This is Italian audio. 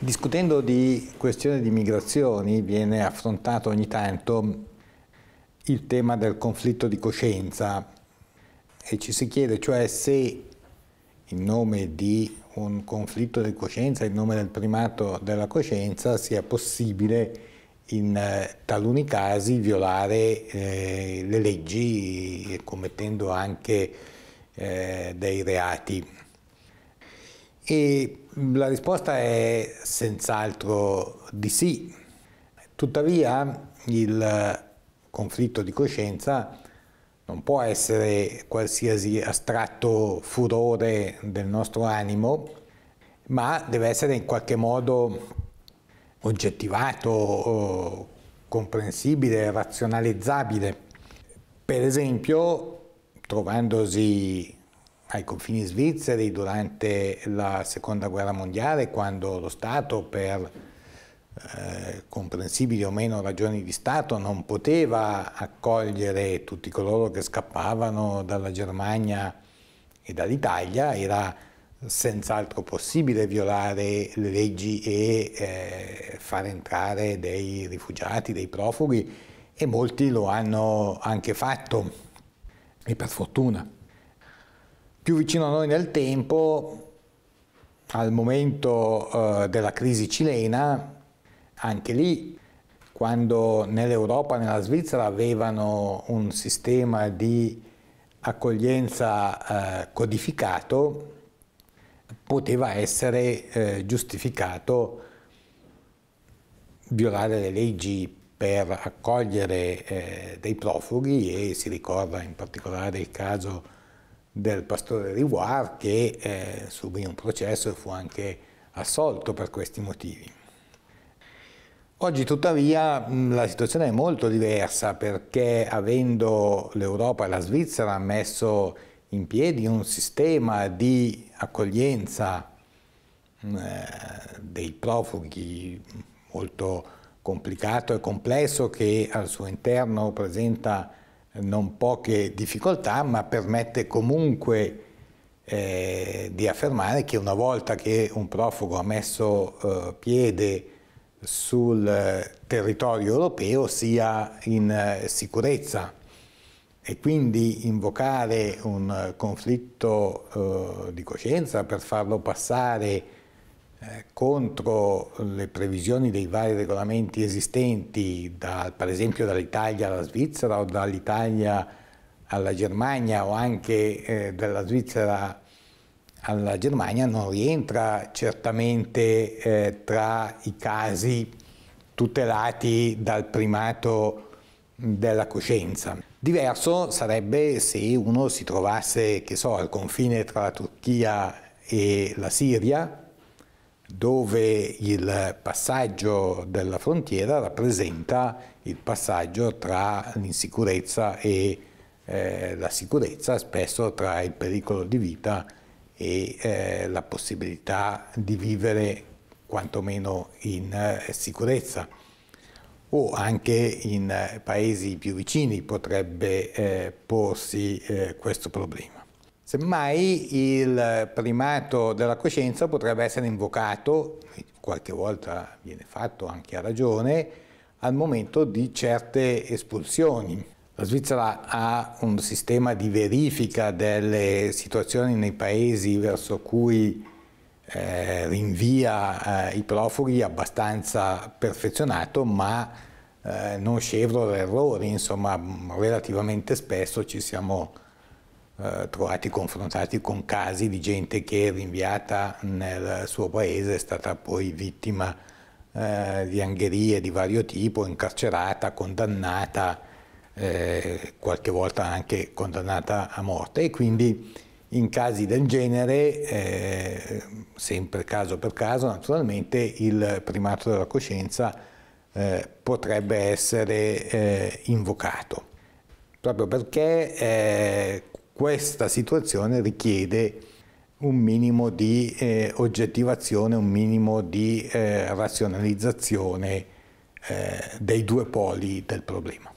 Discutendo di questioni di migrazioni viene affrontato ogni tanto il tema del conflitto di coscienza e ci si chiede cioè se in nome di un conflitto di coscienza, in nome del primato della coscienza, sia possibile in eh, taluni casi violare eh, le leggi commettendo anche eh, dei reati. E la risposta è senz'altro di sì. Tuttavia il conflitto di coscienza non può essere qualsiasi astratto furore del nostro animo, ma deve essere in qualche modo oggettivato, comprensibile, razionalizzabile. Per esempio, trovandosi ai confini svizzeri durante la seconda guerra mondiale quando lo Stato per eh, comprensibili o meno ragioni di Stato non poteva accogliere tutti coloro che scappavano dalla Germania e dall'Italia, era senz'altro possibile violare le leggi e eh, far entrare dei rifugiati, dei profughi e molti lo hanno anche fatto e per fortuna più vicino a noi nel tempo, al momento eh, della crisi cilena, anche lì, quando nell'Europa nella Svizzera avevano un sistema di accoglienza eh, codificato, poteva essere eh, giustificato violare le leggi per accogliere eh, dei profughi e si ricorda in particolare il caso del pastore Riguard che eh, subì un processo e fu anche assolto per questi motivi. Oggi tuttavia la situazione è molto diversa perché avendo l'Europa e la Svizzera messo in piedi un sistema di accoglienza eh, dei profughi molto complicato e complesso che al suo interno presenta non poche difficoltà, ma permette comunque eh, di affermare che una volta che un profugo ha messo eh, piede sul territorio europeo sia in eh, sicurezza. E quindi invocare un conflitto eh, di coscienza per farlo passare eh, contro le previsioni dei vari regolamenti esistenti, da, per esempio dall'Italia alla Svizzera o dall'Italia alla Germania o anche eh, dalla Svizzera alla Germania, non rientra certamente eh, tra i casi tutelati dal primato della coscienza. Diverso sarebbe se uno si trovasse, che so, al confine tra la Turchia e la Siria, dove il passaggio della frontiera rappresenta il passaggio tra l'insicurezza e eh, la sicurezza, spesso tra il pericolo di vita e eh, la possibilità di vivere quantomeno in eh, sicurezza o anche in eh, paesi più vicini potrebbe eh, porsi eh, questo problema. Semmai il primato della coscienza potrebbe essere invocato, qualche volta viene fatto anche a ragione, al momento di certe espulsioni. La Svizzera ha un sistema di verifica delle situazioni nei paesi verso cui eh, rinvia eh, i profughi abbastanza perfezionato, ma eh, non scevro da errori, insomma relativamente spesso ci siamo eh, trovati confrontati con casi di gente che rinviata nel suo paese è stata poi vittima eh, di angherie di vario tipo, incarcerata, condannata, eh, qualche volta anche condannata a morte. E quindi in casi del genere, eh, sempre caso per caso naturalmente, il primato della coscienza eh, potrebbe essere eh, invocato. Proprio perché eh, questa situazione richiede un minimo di eh, oggettivazione, un minimo di eh, razionalizzazione eh, dei due poli del problema.